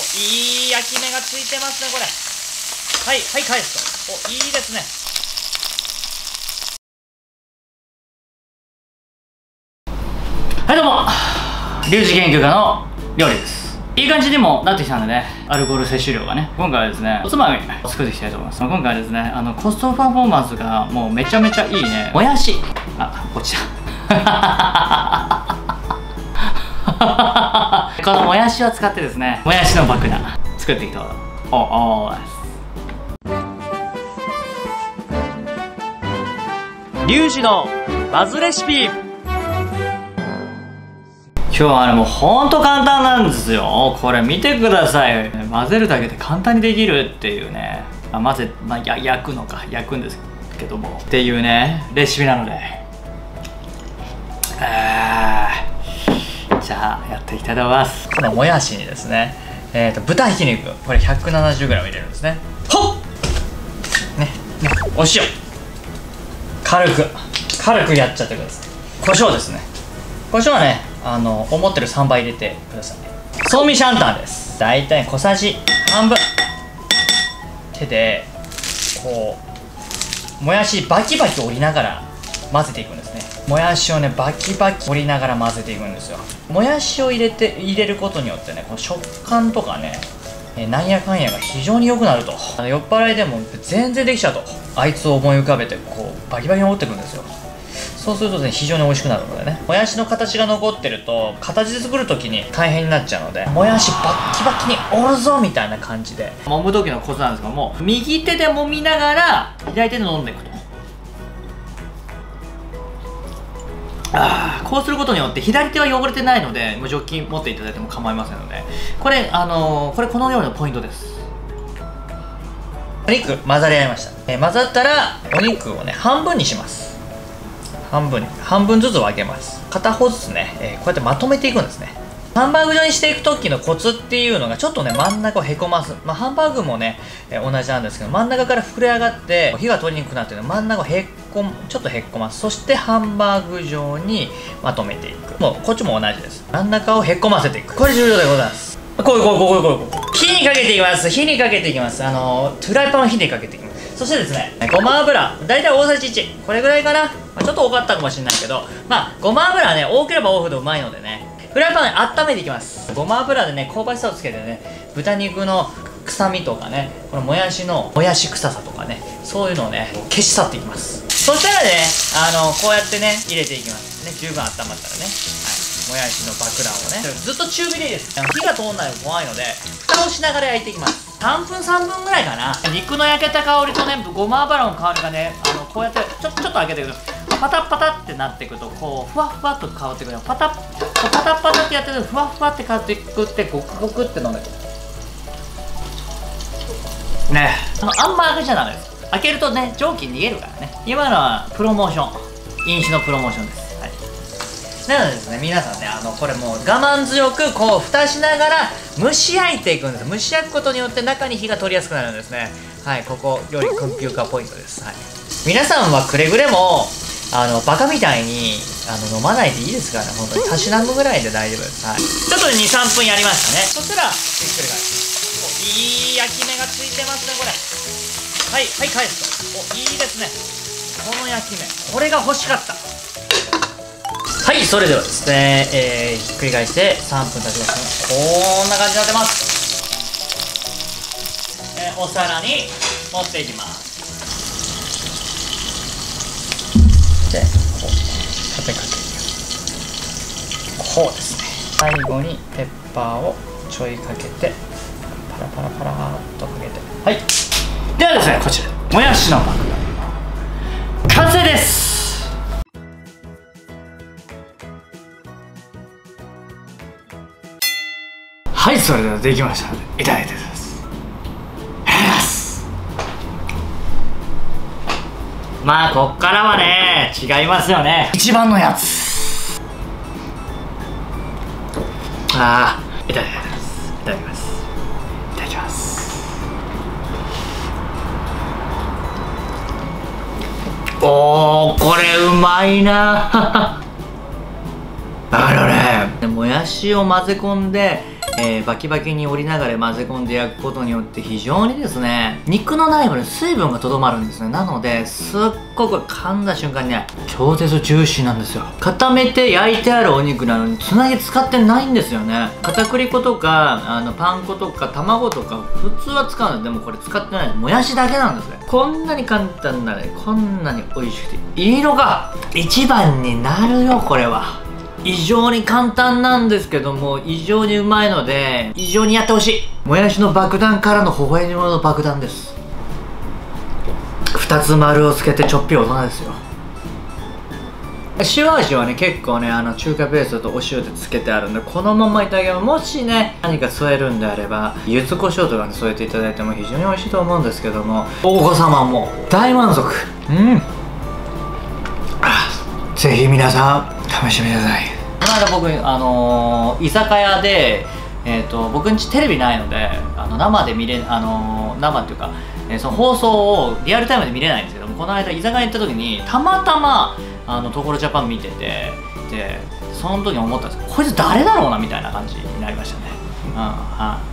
いい焼き目がついてますねこれ。はいはい返すと。おいいですね。はいどうも。リュウジ研究家の料理です。いい感じにもなってきたんでね。アルコール摂取量がね。今回はですねおつまみ作っていきたいと思います。今回はですねあのコストパフォーマンスがもうめちゃめちゃいいね。もやし。あ落ちた このもやしを使ってですねもやしの爆弾作っていきたいと思いますリュウジのバズレシピ今日はねもうほんと簡単なんですよこれ見てください混ぜるだけで簡単にできるっていうね、まあ、混ぜ、まあ、や焼くのか焼くんですけどもっていうねレシピなのでじゃあやっていきたいと思います。このもやしにですねえーと、豚ひき肉これ 170g 入れるんですね。ほっ！ねねお塩。軽く軽くやっちゃってください。胡椒ですね。胡椒はねあの思ってる3倍入れてくださいソーミシャンタンです。大体小さじ半分。手でこうもやしバキバキ折りながら混ぜていくんですね。もやしをねバキバキ折りながら混ぜていくんですよ。もやしを入れて入れることによってねこの食感とかねえなんやかんやが非常に良くなると。あの酔っ払いでも全然できちゃうと。あいつを思い浮かべてこうバキバキに折ってくんですよ。そうするとね非常に美味しくなるのでね。もやしの形が残ってると形で作る時に大変になっちゃうのでもやしバッキバキに折るぞみたいな感じで。揉む時のコツなんですけども右手で揉みながら左手で飲んでいくと。あこうすることによって左手は汚れてないのでもう除菌持っていただいても構いませんので。これあのー、これこのようなポイントです。お肉混ざり合いました、えー、混ざったらお肉をね半分にします。半分に半分ずつ分けます。片方ずつね、えー、こうやってまとめていくんですね。ハンバーグ状にしていく時のコツっていうのがちょっとね真ん中をへこます、まあ、ハンバーグもね、えー、同じなんですけど真ん中から膨れ上がって火が通りにくくなってるの真ん中をへっこちょっとへっこます。そしてハンバーグ状にまとめていく。もうこっちも同じです。真ん中をへっこませていく。これ重要でございます。こういうこういうこういうこういうこう火にかけていきます火にかけていきますあのフライパンを火にかけていきますそしてですねごま油大体大さじ1これぐらいかな、まあ、ちょっと多かったかもしれないけどまあごま油ね多ければ多いほどうまいのでねフライパン温めていきますごま油でね香ばしさをつけてね豚肉の臭みとかねこのもやしのもやし臭さとかねそういうのをね消し去っていきますそしたらねあのこうやってね入れていきます。ね十分温まったらね。はい。もやしの爆弾をね。ずっと中火でいいです。火が通んないの怖いので蓋をしながら焼いていきます。3分3分ぐらいかな。肉の焼けた香りとねごま油の香りがねあのこうやってちょちょっと開けていくとパタッパタってなっていくとこうふわふわっと香ってくる。パタッパタッパタってやってるとふわふわって香ってくってゴクゴクって飲んでくる。ね。あんま開けちゃダメです開けるとね蒸気逃げるからね。今のはプロモーション。飲酒のプロモーションです。なのでですね皆さんねあのこれもう我慢強くこう蓋しながら蒸し焼いていくんです。蒸し焼くことによって中に火が通りやすくなるんですね。はいここ料理コンピューカーポイントです、はい、皆さんはくれぐれもあのバカみたいにあの飲まないでいいですからね。本当にたしなむぐらいで大丈夫です、はい、ちょっと23分やりましたね。そしたらひっくり返す。いい焼き目がついてますねこれ。はいはい返すと。おいいですね。この焼き目。これが欲しかった。はいそれではですね、えー、ひっくり返して3分経ちましたこんな感じになってます、えー、お皿に盛っていきます。でこう立てかけこうですね。最後にペッパーをちょいかけてパラパラパラっとかけて。はいではですねこちらもやしの爆弾完成です。はいそれではできましたのでいただいてください。ますまあこっからはね違いますよね。一番のやつ。ああいただきますいただきます。いただきます。おーこれうまいな。あのねもやしを混ぜ込んでえー、バキバキに折りながら混ぜ込んで焼くことによって非常にですね肉の内部に水分がとどまるんですね。なのですっごく噛んだ瞬間にね超絶ジューシーなんですよ。固めて焼いてあるお肉なのにつなぎ使ってないんですよね。片栗粉とかあのパン粉とか卵とか普通は使うんででもこれ使ってない。もやしだけなんですね。こんなに簡単なねこんなに美味しくて。いいのが一番になるよこれは。異常に簡単なんですけども異常にうまいので異常にやってほしい。もやしの爆弾からの微笑み物の爆弾です。2つ丸をつけてちょっぴり大人ですよ。塩味はね結構ねあの中華ベースとお塩でつけてあるんでこのままいただけばもしね何か添えるんであれば柚子胡椒とかね添えていただいても非常に美味しいと思うんですけどもお子様も大満足。うんぜひ皆さん試してみてください。この間僕あのー、居酒屋でえーと、僕んちテレビないのであの生で見れあのー、生っていうか、えー、その放送をリアルタイムで見れないんですけどもこの間居酒屋行った時にたまたまあの「所ジャパン」見ててでその時に思ったんですけどこいつ誰だろうなみたいな感じになりましたね。うんはい。